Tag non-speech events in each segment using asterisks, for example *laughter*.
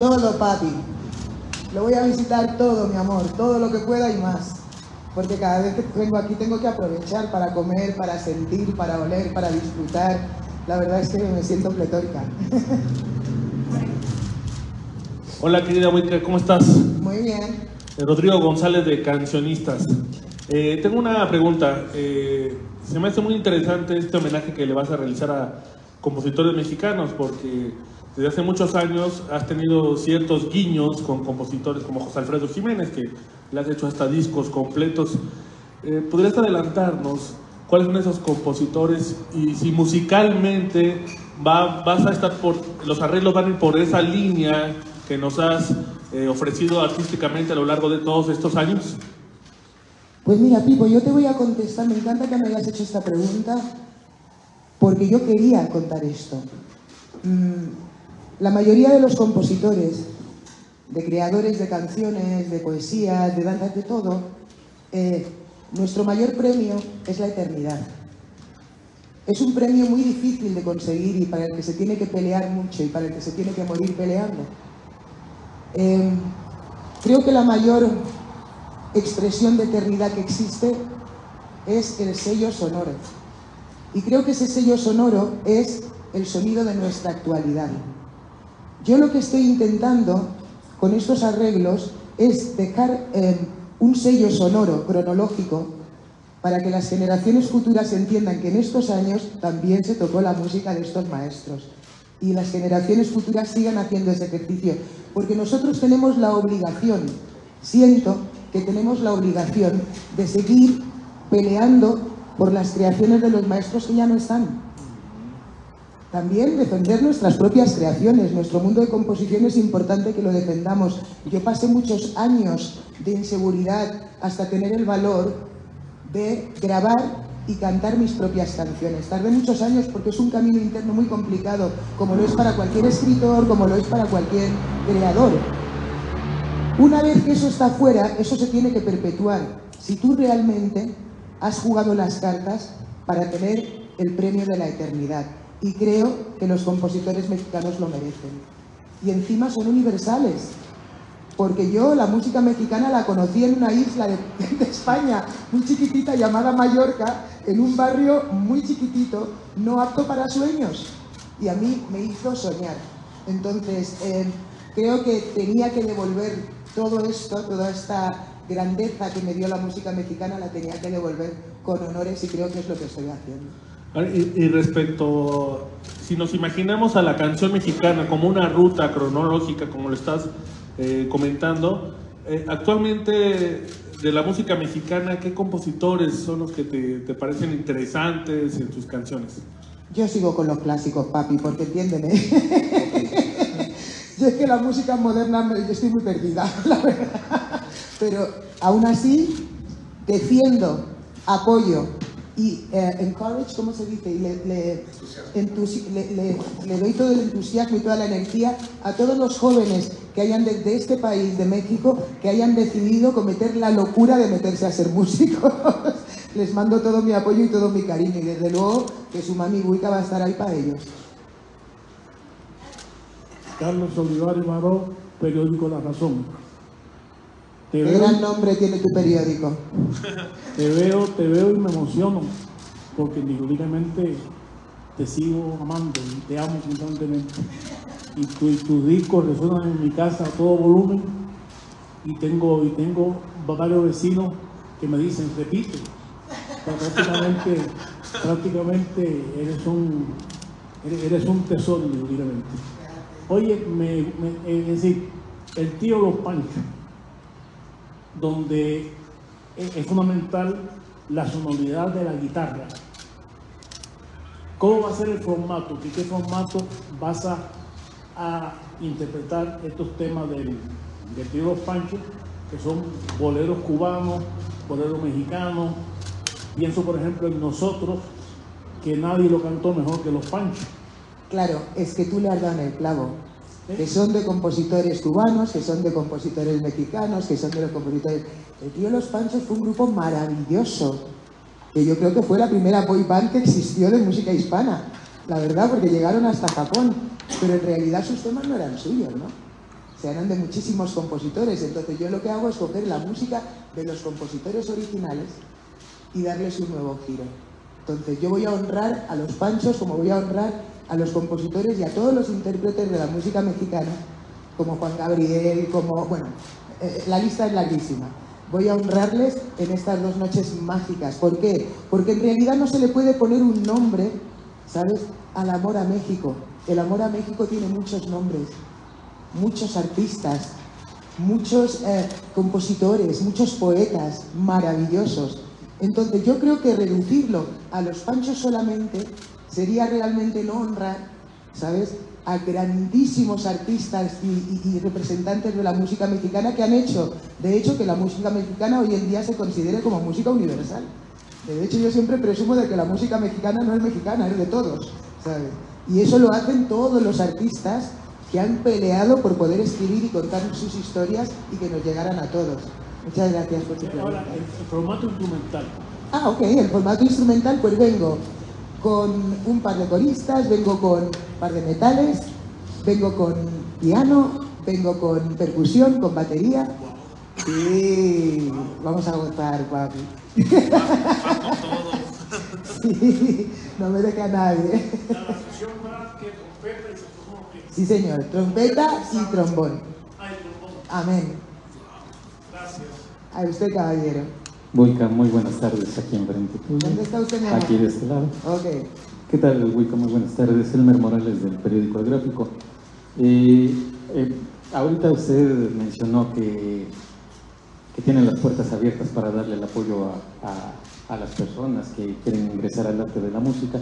Todo, papi. Lo voy a visitar todo, mi amor, todo lo que pueda y más. Porque cada vez que vengo aquí tengo que aprovechar para comer, para sentir, para oler, para disfrutar. La verdad es que me siento pletórica. *laughs* Hola querida Wicca, ¿cómo estás? Muy bien. Eh, Rodrigo González de Cancionistas. Eh, tengo una pregunta. Eh, se me hace muy interesante este homenaje que le vas a realizar a compositores mexicanos porque desde hace muchos años has tenido ciertos guiños con compositores como José Alfredo Jiménez, que le has hecho hasta discos completos. Eh, ¿Podrías adelantarnos cuáles son esos compositores y si musicalmente va, vas a estar por, los arreglos van a ir por esa línea que nos has eh, ofrecido artísticamente a lo largo de todos estos años? Pues mira, Pipo, yo te voy a contestar. Me encanta que me hayas hecho esta pregunta porque yo quería contar esto. Mm, la mayoría de los compositores, de creadores de canciones, de poesías, de danzas, de todo, eh, nuestro mayor premio es la eternidad. Es un premio muy difícil de conseguir y para el que se tiene que pelear mucho y para el que se tiene que morir peleando. Eh, creo que la mayor expresión de eternidad que existe es el sello sonoro. Y creo que ese sello sonoro es el sonido de nuestra actualidad. Yo lo que estoy intentando con estos arreglos es dejar eh, un sello sonoro, cronológico, para que las generaciones futuras entiendan que en estos años también se tocó la música de estos maestros y las generaciones futuras sigan haciendo ese ejercicio, porque nosotros tenemos la obligación, siento que tenemos la obligación de seguir peleando por las creaciones de los maestros que ya no están. También defender nuestras propias creaciones. Nuestro mundo de composición es importante que lo defendamos. Yo pasé muchos años de inseguridad hasta tener el valor de grabar y cantar mis propias canciones. Tardé muchos años porque es un camino interno muy complicado, como lo es para cualquier escritor, como lo es para cualquier creador. Una vez que eso está fuera, eso se tiene que perpetuar. Si tú realmente has jugado las cartas para tener el premio de la eternidad y creo que los compositores mexicanos lo merecen. Y encima son universales, porque yo la música mexicana la conocí en una isla *laughs* de, España muy chiquitita llamada Mallorca, en un barrio muy chiquitito, no apto para sueños, y a mí me hizo soñar. Entonces, eh, creo que tenía que devolver todo esto, toda esta grandeza que me dio la música mexicana, la tenía que devolver con honores y creo que es lo que estoy haciendo. Y, respecto, si nos imaginamos a la canción mexicana como una ruta cronológica, como lo estás eh, comentando, eh, actualmente de la música mexicana, ¿qué compositores son los que te, parecen interesantes en tus canciones? Yo sigo con los clásicos, papi, porque entiéndeme. *laughs* yo es que la música moderna, yo estoy muy perdida, *laughs* la verdad. Pero aún así, defiendo, apoyo y eh, encourage, ¿cómo se dice? Y le, le, le, doy todo el entusiasmo y toda la energía a todos los jóvenes que hayan de, este país, de México, que hayan decidido cometer la locura de meterse a ser *laughs* músicos. Les mando todo mi apoyo y todo mi cariño y desde luego que su mami Wicca va a estar ahí para ellos. Carlos Olivares Maró, periódico La Razón. Te ¿Qué gran nombre tiene tu periódico? *laughs* Te veo, te veo y me emociono, porque indiscutiblemente te sigo amando y te amo constantemente. Y, tus discos resuenan en mi casa a todo volumen y tengo, y tengo varios vecinos que me dicen, repite. prácticamente, *laughs* prácticamente eres un, eres, un tesoro, indiscutiblemente. Oye, me, es decir, el tío Los Panchos donde es fundamental la sonoridad de la guitarra. ¿Cómo va a ser el formato? ¿Qué, qué formato vas a, interpretar estos temas del, del tío Los Panchos, que son boleros cubanos, boleros mexicanos? Pienso, por ejemplo, en nosotros, que nadie lo cantó mejor que Los Panchos. Claro, es que tú le has en el clavo que son de compositores cubanos, que son de compositores mexicanos, que son de los compositores... El tío Los Panchos fue un grupo maravilloso, que yo creo que fue la primera boy band que existió de música hispana, la verdad, porque llegaron hasta Japón, pero en realidad sus temas no eran suyos, ¿no? se harán de muchísimos compositores. Entonces yo lo que hago es coger la música de los compositores originales y darles un nuevo giro. Entonces yo voy a honrar a los panchos como voy a honrar a los compositores y a todos los intérpretes de la música mexicana, como Juan Gabriel, como, bueno, eh, la lista es larguísima. Voy a honrarles en estas dos noches mágicas. ¿Por qué? Porque en realidad no se le puede poner un nombre, ¿sabes?, al amor a México. El amor a México tiene muchos nombres, muchos artistas, muchos eh, compositores, muchos poetas maravillosos. Entonces yo creo que reducirlo a los panchos solamente sería realmente no honrar, ¿sabes?, a grandísimos artistas y, representantes de la música mexicana que han hecho, de hecho, que la música mexicana hoy en día se considere como música universal. De hecho, yo siempre presumo de que la música mexicana no es mexicana, es de todos, ¿sabes? Y eso lo hacen todos los artistas que han peleado por poder escribir y contar sus historias y que nos llegaran a todos. Muchas gracias por tu pregunta. Ahora, el formato instrumental. Ah, ok, el formato instrumental, pues vengo con un par de coristas, vengo con un par de metales, vengo con piano, vengo con percusión, con batería. Sí, vamos a gozar, papi. *laughs* Sí, no me deja nadie. Sí, señor, trompeta y trombón. Amén. Gracias. A usted, caballero. Wicca, muy buenas tardes aquí enfrente ¿Dónde está usted, mi Aquí de este lado. Ok. ¿Qué tal, Wicca? Muy buenas tardes. Elmer Morales del periódico El Gráfico. Eh, eh, ahorita usted mencionó que, que tienen las puertas abiertas para darle el apoyo a, a, las personas que quieren ingresar al arte de la música.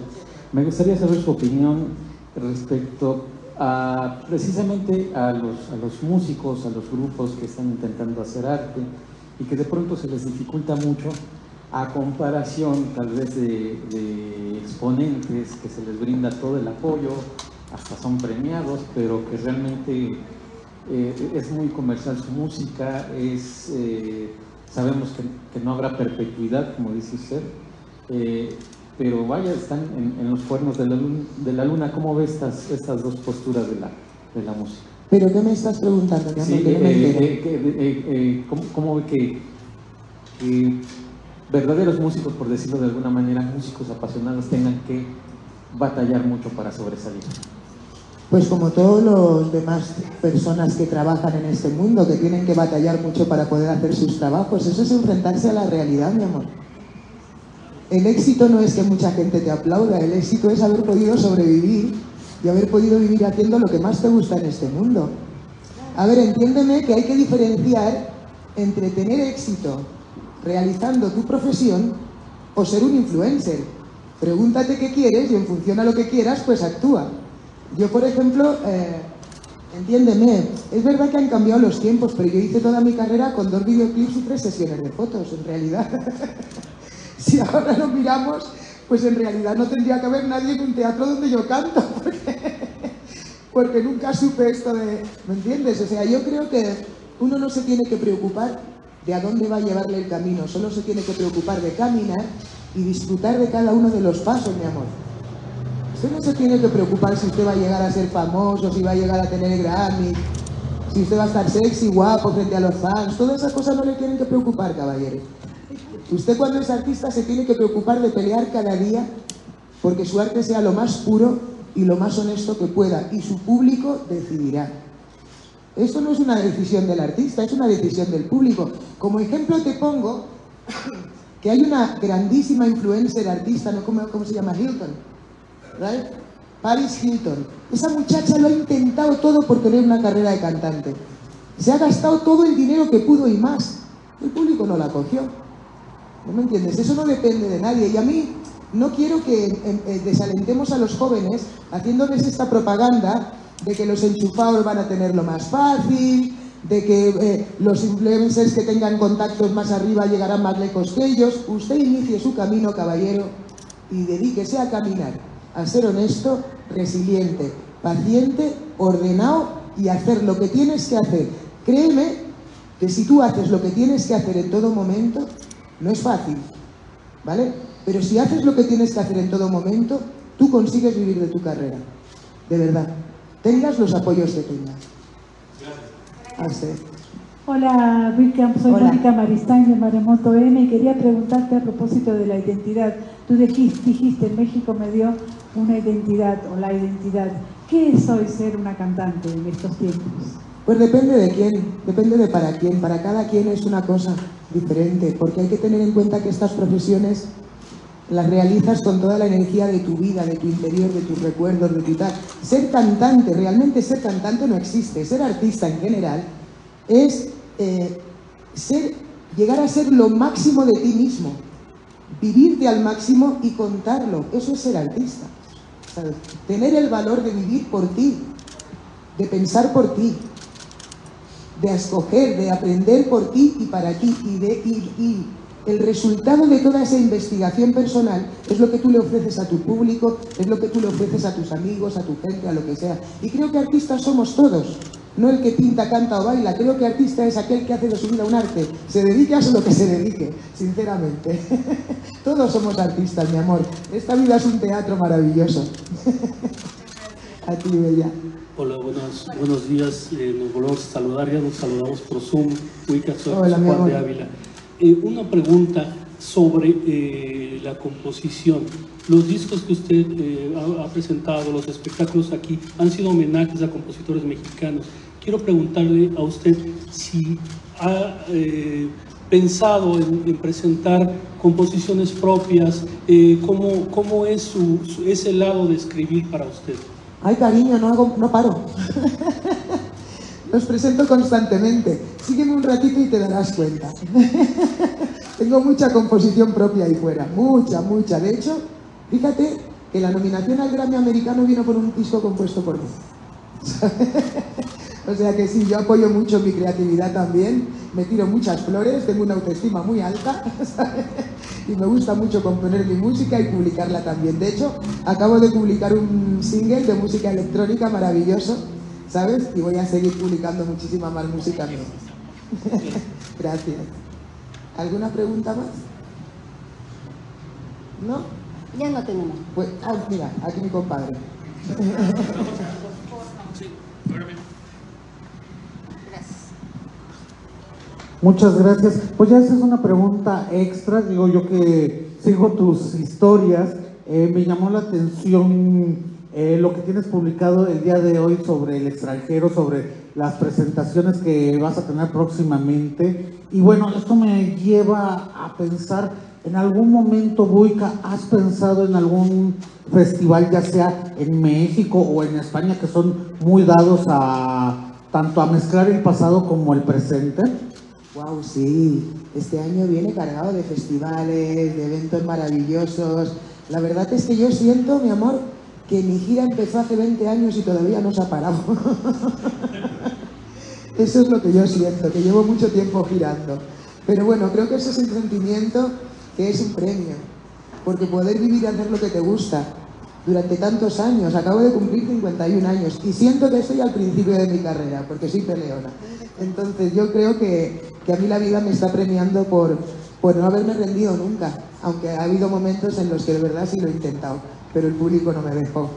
Me gustaría saber su opinión respecto a precisamente a los, a los músicos, a los grupos que están intentando hacer arte y que de pronto se les dificulta mucho a comparación tal vez de, exponentes que se les brinda todo el apoyo, hasta son premiados, pero que realmente eh, es muy comercial su música, es, eh, sabemos que, no habrá perpetuidad, como dice usted, eh, pero vaya, están en, los cuernos de la, luna. ¿Cómo ve estas, estas dos posturas de la, de la música? ¿Pero qué me estás preguntando? Sí, eh, eh, eh, ¿cómo, ve que, verdaderos músicos, por decirlo de alguna manera, músicos apasionados, tengan que batallar mucho para sobresalir? Pues como todos los demás personas que trabajan en este mundo, que tienen que batallar mucho para poder hacer sus trabajos, eso es enfrentarse a la realidad, mi amor. El éxito no es que mucha gente te aplauda, el éxito es haber podido sobrevivir y haber podido vivir haciendo lo que más te gusta en este mundo. A ver, entiéndeme que hay que diferenciar entre tener éxito realizando tu profesión o ser un influencer. Pregúntate qué quieres y en función a lo que quieras, pues actúa. Yo, por ejemplo, eh, entiéndeme, es verdad que han cambiado los tiempos, pero yo hice toda mi carrera con dos videoclips y tres sesiones de fotos, en realidad. *laughs* si ahora lo miramos, pues en realidad no tendría que haber nadie en un teatro donde yo canto, *laughs* porque, nunca supe esto de... ¿Me entiendes? O sea, yo creo que uno no se tiene que preocupar de a dónde va a llevarle el camino, solo se tiene que preocupar de caminar y disfrutar de cada uno de los pasos, mi amor. Usted no se tiene que preocupar si usted va a llegar a ser famoso, si va a llegar a tener Grammy, si usted va a estar sexy, guapo frente a los fans. Todas esas cosas no le tienen que preocupar, caballero. Usted cuando es artista se tiene que preocupar de pelear cada día porque su arte sea lo más puro y lo más honesto que pueda y su público decidirá. Esto no es una decisión del artista, es una decisión del público. Como ejemplo te pongo que hay una grandísima influencer artista, ¿no? ¿Cómo, cómo se llama? Hilton, ¿right? Paris Hilton. Esa muchacha lo ha intentado todo por tener una carrera de cantante. Se ha gastado todo el dinero que pudo y más. El público no la cogió. ¿No me entiendes? Eso no depende de nadie. Y a mí no quiero que em, eh, desalentemos a los jóvenes haciéndoles esta propaganda de que los enchufados van a tener lo más fácil, de que eh, los influencers que tengan contactos más arriba llegarán más lejos que ellos. Usted inicie su camino, caballero, y dedíquese a caminar, a ser honesto, resiliente, paciente, ordenado y hacer lo que tienes que hacer. Créeme que si tú haces lo que tienes que hacer en todo momento, no es fácil, ¿vale? Pero si haces lo que tienes que hacer en todo momento, tú consigues vivir de tu carrera. De verdad. Tengas los apoyos que tengas. Usted. Hola, Wickham, soy Hola. Mónica Maristain de Maremoto M y quería preguntarte a propósito de la identidad. Tú dijiste, dijiste, México me dio una identidad o la identidad. ¿Qué es hoy ser una cantante en estos tiempos? Pues depende de quién, depende de para quién. Para cada quien es una cosa diferente, porque hay que tener en cuenta que estas profesiones las realizas con toda la energía de tu vida, de tu interior, de tus recuerdos, de tu tal. Ser cantante, realmente ser cantante no existe. Ser artista en general es eh, llegar a ser lo máximo de ti mismo, vivirte al máximo y contarlo. Eso es ser artista. Tener el valor de vivir por ti, de pensar por ti, de escoger, de aprender por ti y para ti. Y, de, y, y el resultado de toda esa investigación personal es lo que tú le ofreces a tu público, es lo que tú le ofreces a tus amigos, a tu gente, a lo que sea. Y creo que artistas somos todos. No el que pinta, canta o baila. Creo que artista es aquel que hace de su vida un arte. Se dedique a lo que se dedique, sinceramente. *laughs* Todos somos artistas, mi amor. Esta vida es un teatro maravilloso. *laughs* A ti, Bella. Hola, buenos, buenos días. Eh, nos volvemos a saludar, ya nos saludamos por Zoom. Wicca, soy Hola, Juan de Ávila. Eh, una pregunta sobre eh, la composición. Los discos que usted ha, ha presentado, los espectáculos aquí, han sido homenajes a compositores mexicanos. Quiero preguntarle a usted si ha eh, pensado en, en presentar composiciones propias, eh, ¿cómo, cómo es su, su- ese lado de escribir para usted? Ay, cariño, no, hago, no paro. Los presento constantemente. Sígueme un ratito y te darás cuenta. Tengo mucha composición propia ahí fuera. Mucha, mucha. De hecho, fíjate que la nominación al Grammy americano vino por un disco compuesto por mí. O sea que sí, yo apoyo mucho mi creatividad también, me tiro muchas flores, tengo una autoestima muy alta. Y me gusta mucho componer mi música y publicarla también. De hecho, acabo de publicar un single de música electrónica maravilloso, ¿sabes? Y voy a seguir publicando muchísima más música mía. *laughs* Gracias. ¿Alguna pregunta más? ¿No? Ya no tenemos. Pues, ah, mira, aquí mi compadre. *laughs* Muchas gracias. Pues ya esa es una pregunta extra. Digo yo que sigo tus historias. Eh, me llamó la atención eh, lo que tienes publicado el día de hoy sobre el extranjero, sobre las presentaciones que vas a tener próximamente. Y bueno, esto me lleva a pensar, en algún momento, Buica, ¿has pensado en algún festival, ya sea en México o en España, que son muy dados a tanto a mezclar el pasado como el presente? Wow, sí. Este año viene cargado de festivales, de eventos maravillosos. La verdad es que yo siento, mi amor, que mi gira empezó hace 20 años y todavía no se ha parado. *laughs* Eso es lo que yo siento, que llevo mucho tiempo girando. Pero bueno, creo que ese es un sentimiento que es un premio. Porque poder vivir y hacer lo que te gusta durante tantos años, acabo de cumplir 51 años y siento que estoy al principio de mi carrera, porque soy peleona. Entonces yo creo que, que a mí la vida me está premiando por, por no haberme rendido nunca, aunque ha habido momentos en los que de verdad sí lo he intentado, pero el público no me dejó.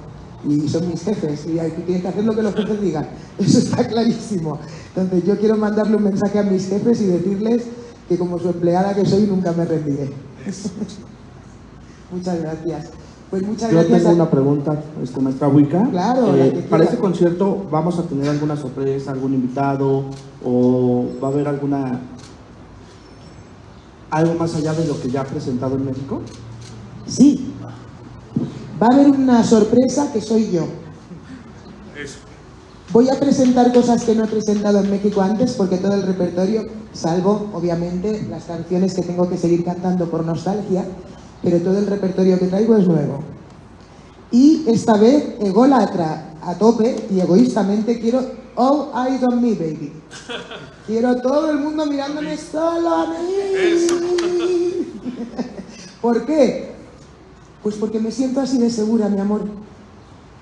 Y son mis jefes, y hay- tienes que hacer lo que los jefes digan. *laughs* Eso está clarísimo. Entonces yo quiero mandarle un mensaje a mis jefes y decirles que como su empleada que soy nunca me rendiré. *laughs* Muchas gracias. Pues muchas Yo gracias. tengo a- una pregunta, este, maestra Wicca. Claro, Eh, para este concierto, ¿vamos a tener alguna sorpresa, algún invitado? ¿O va a haber alguna. algo más allá de lo que ya ha presentado en México? Sí. Va a haber una sorpresa que soy yo. Voy a presentar cosas que no he presentado en México antes porque todo el repertorio, salvo obviamente las canciones que tengo que seguir cantando por nostalgia, pero todo el repertorio que traigo es nuevo. Y esta vez, ególatra a tope y egoístamente, quiero All Eyes on Me, baby. Quiero todo el mundo mirándome solo a mí. *laughs* ¿Por qué? Pues porque me siento así de segura, mi amor.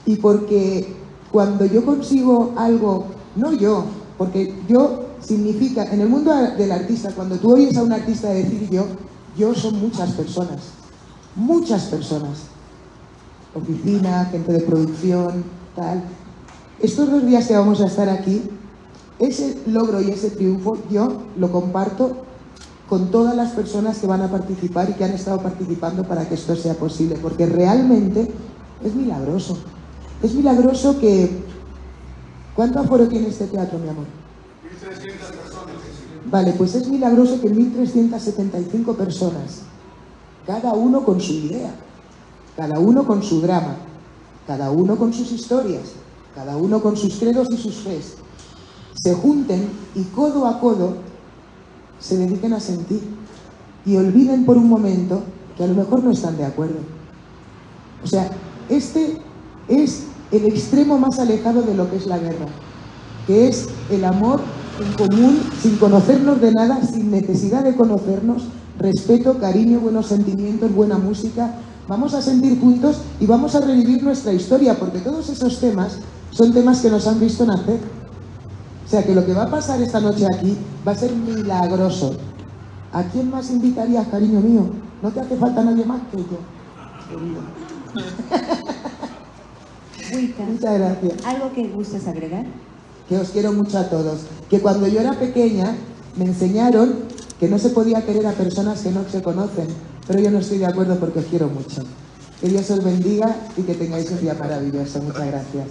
Y porque cuando yo consigo algo, no yo, porque yo significa, en el mundo del artista, cuando tú oyes a un artista decir yo, yo son muchas personas, muchas personas. Oficina, gente de producción, tal. Estos dos días que vamos a estar aquí, ese logro y ese triunfo yo lo comparto con todas las personas que van a participar y que han estado participando para que esto sea posible, porque realmente es milagroso. Es milagroso que... ¿Cuánto aforo tiene este teatro, mi amor? 1.300 personas. Vale, pues es milagroso que 1.375 personas, cada uno con su idea, cada uno con su drama, cada uno con sus historias, cada uno con sus credos y sus fes, se junten y codo a codo se dediquen a sentir y olviden por un momento que a lo mejor no están de acuerdo. O sea, este es el extremo más alejado de lo que es la guerra, que es el amor en común, sin conocernos de nada, sin necesidad de conocernos, respeto, cariño, buenos sentimientos, buena música. Vamos a sentir juntos y vamos a revivir nuestra historia, porque todos esos temas son temas que nos han visto nacer. O sea que lo que va a pasar esta noche aquí va a ser milagroso. ¿A quién más invitarías, cariño mío? No te hace falta nadie más que yo. Wicca, Muchas gracias. ¿algo que gustes agregar? Que os quiero mucho a todos. Que cuando yo era pequeña me enseñaron que no se podía querer a personas que no se conocen. Pero yo no estoy de acuerdo porque os quiero mucho. Que Dios os bendiga y que tengáis un día maravilloso. Muchas gracias.